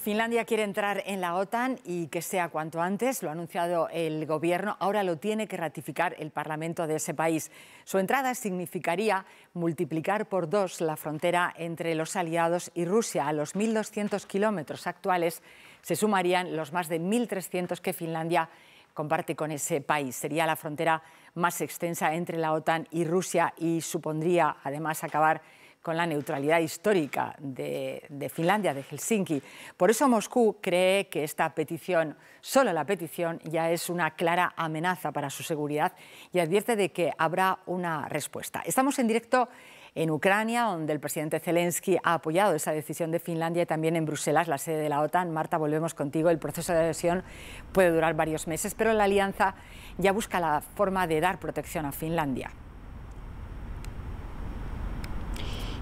Finlandia quiere entrar en la OTAN y que sea cuanto antes, lo ha anunciado el gobierno, ahora lo tiene que ratificar el Parlamento de ese país. Su entrada significaría multiplicar por dos la frontera entre los aliados y Rusia. A los 1.200 kilómetros actuales se sumarían los más de 1.300 que Finlandia comparte con ese país. Sería la frontera más extensa entre la OTAN y Rusia y supondría además acabar con la neutralidad histórica de, Finlandia, de Helsinki. Por eso Moscú cree que esta petición, solo la petición, ya es una clara amenaza para su seguridad y advierte de que habrá una respuesta. Estamos en directo en Ucrania, donde el presidente Zelensky ha apoyado esa decisión de Finlandia y también en Bruselas, la sede de la OTAN. Marta, volvemos contigo. El proceso de adhesión puede durar varios meses, pero la alianza ya busca la forma de dar protección a Finlandia.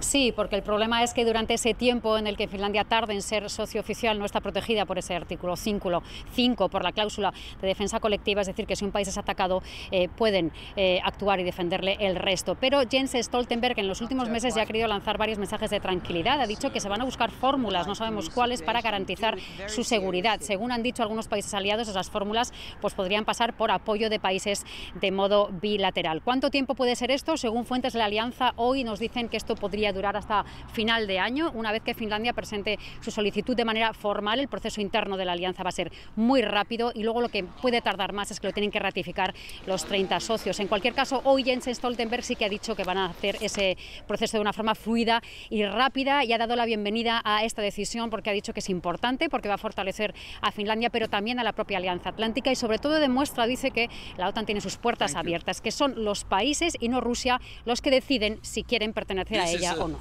Sí, porque el problema es que durante ese tiempo en el que Finlandia tarde en ser socio oficial no está protegida por ese artículo 5, por la cláusula de defensa colectiva, es decir, que si un país es atacado eh, pueden eh, actuar y defenderle el resto. Pero Jens Stoltenberg en los últimos meses ya ha querido lanzar varios mensajes de tranquilidad. Ha dicho que se van a buscar fórmulas, no sabemos cuáles, para garantizar su seguridad. Según han dicho algunos países aliados, esas fórmulas pues, podrían pasar por apoyo de países de modo bilateral. ¿Cuánto tiempo puede ser esto? Según fuentes de la Alianza, hoy nos dicen que esto podría durar hasta final de año. Una vez que Finlandia presente su solicitud de manera formal, el proceso interno de la alianza va a ser muy rápido y luego lo que puede tardar más es que lo tienen que ratificar los 30 socios. En cualquier caso, hoy Jens Stoltenberg sí que ha dicho que van a hacer ese proceso de una forma fluida y rápida y ha dado la bienvenida a esta decisión porque ha dicho que es importante, porque va a fortalecer a Finlandia, pero también a la propia Alianza Atlántica y sobre todo demuestra, dice que la OTAN tiene sus puertas abiertas, que son los países y no Rusia los que deciden si quieren pertenecer a ella o no.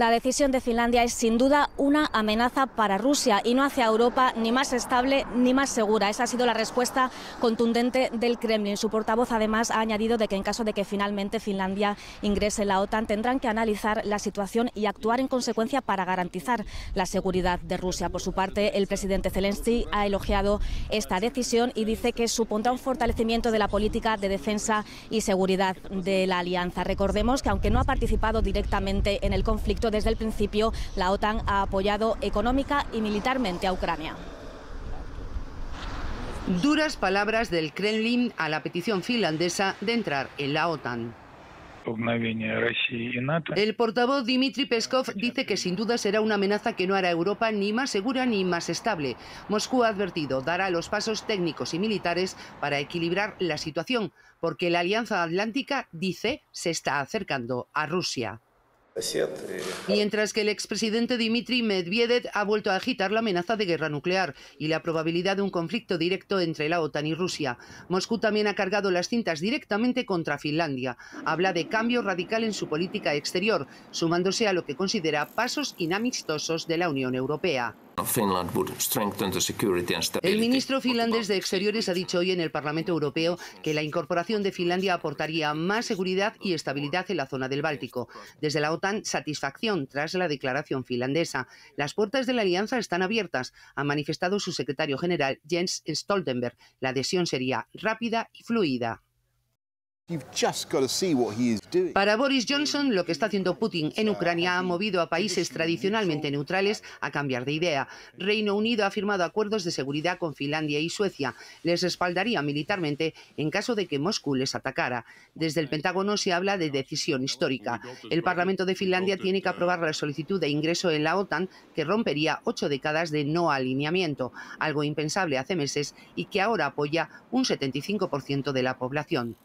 La decisión de Finlandia es sin duda una amenaza para Rusia y no hace a Europa ni más estable ni más segura. Esa ha sido la respuesta contundente del Kremlin. Su portavoz además ha añadido de que en caso de que finalmente Finlandia ingrese en la OTAN tendrán que analizar la situación y actuar en consecuencia para garantizar la seguridad de Rusia. Por su parte, el presidente Zelensky ha elogiado esta decisión y dice que supondrá un fortalecimiento de la política de defensa y seguridad de la alianza. Recordemos que aunque no ha participado directamente en el conflicto, desde el principio la OTAN ha apoyado económica y militarmente a Ucrania. Duras palabras del Kremlin a la petición finlandesa de entrar en la OTAN. El portavoz Dmitry Peskov dice que sin duda será una amenaza que no hará Europa ni más segura ni más estable. Moscú ha advertido dará los pasos técnicos y militares para equilibrar la situación, porque la Alianza Atlántica, dice, se está acercando a Rusia. Mientras que el expresidente Dmitry Medvedev ha vuelto a agitar la amenaza de guerra nuclear y la probabilidad de un conflicto directo entre la OTAN y Rusia. Moscú también ha cargado las cintas directamente contra Finlandia. Habla de cambio radical en su política exterior, sumándose a lo que considera pasos inamistosos de la Unión Europea. El ministro finlandés de Exteriores ha dicho hoy en el Parlamento Europeo que la incorporación de Finlandia aportaría más seguridad y estabilidad en la zona del Báltico. Desde la OTAN, satisfacción tras la declaración finlandesa. Las puertas de la alianza están abiertas, ha manifestado su secretario general Jens Stoltenberg. La adhesión sería rápida y fluida. Para Boris Johnson, lo que está haciendo Putin en Ucrania ha movido a países tradicionalmente neutrales a cambiar de idea. Reino Unido ha firmado acuerdos de seguridad con Finlandia y Suecia. Les respaldaría militarmente en caso de que Moscú les atacara. Desde el Pentágono se habla de decisión histórica. El Parlamento de Finlandia tiene que aprobar la solicitud de ingreso en la OTAN que rompería ocho décadas de no alineamiento, algo impensable hace meses y que ahora apoya un 75% de la población.